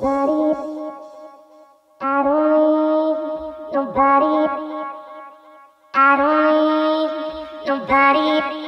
Nobody, I don't need Nobody, I don't need Nobody,